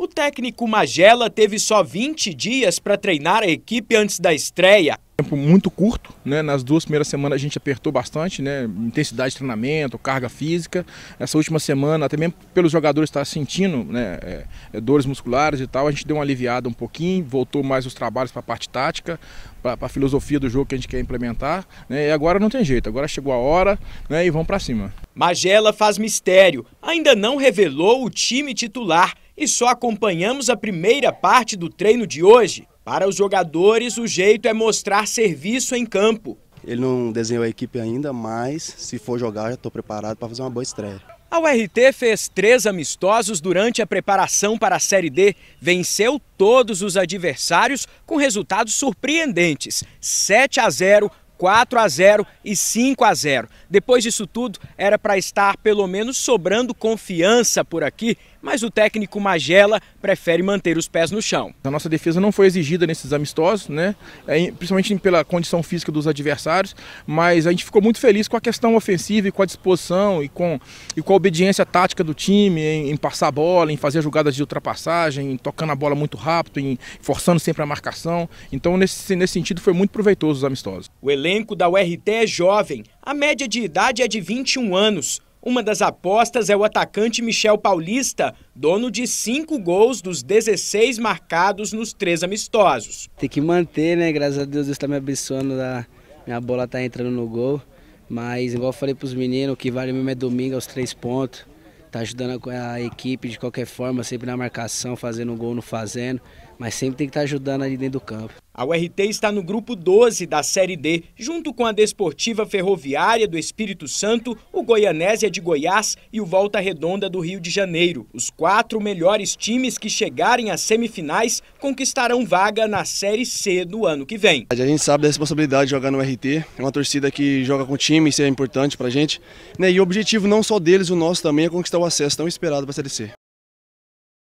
O técnico Magela teve só 20 dias para treinar a equipe antes da estreia. Tempo muito curto, né? Nas duas primeiras semanas a gente apertou bastante, né? Intensidade de treinamento, carga física. Essa última semana, até mesmo pelos jogadores estar sentindo né? É, é, dores musculares e tal, a gente deu uma aliviada um pouquinho, voltou mais os trabalhos para a parte tática, para a filosofia do jogo que a gente quer implementar. Né? E agora não tem jeito, agora chegou a hora né? e vamos para cima. Magela faz mistério, ainda não revelou o time titular e só acompanhamos a primeira parte do treino de hoje. Para os jogadores, o jeito é mostrar serviço em campo. Ele não desenhou a equipe ainda, mas se for jogar, já estou preparado para fazer uma boa estreia. A URT fez três amistosos durante a preparação para a Série D, venceu todos os adversários com resultados surpreendentes: 7 a 0, 4 a 0 e 5 a 0. Depois disso tudo, era para estar pelo menos sobrando confiança por aqui, mas o técnico Magela prefere manter os pés no chão. A nossa defesa não foi exigida nesses amistosos, né? É, principalmente pela condição física dos adversários, mas a gente ficou muito feliz com a questão ofensiva e com a disposição e com, e com a obediência tática do time em, em passar a bola, em fazer jogadas de ultrapassagem, em tocando a bola muito rápido, em forçando sempre a marcação. Então, nesse, nesse sentido, foi muito proveitoso os amistosos. O elenco da URT é jovem, a média de idade é de 21 anos. Uma das apostas é o atacante Michel Paulista, dono de cinco gols dos 16 marcados nos três amistosos. Tem que manter, né? Graças a Deus, Deus está me abençoando. A minha bola está entrando no gol. Mas, igual eu falei para os meninos, o que vale mesmo é domingo aos três pontos. Tá ajudando a equipe de qualquer forma, sempre na marcação, fazendo gol, não fazendo. Mas sempre tem que estar tá ajudando ali dentro do campo. A URT está no grupo 12 da Série D, junto com a Desportiva Ferroviária do Espírito Santo, o Goianésia de Goiás e o Volta Redonda do Rio de Janeiro. Os quatro melhores times que chegarem às semifinais conquistarão vaga na Série C do ano que vem. A gente sabe da responsabilidade de jogar no RT, é uma torcida que joga com o time, isso é importante pra gente. Né? E o objetivo não só deles, o nosso também é conquistar o acesso tão esperado para a Série C.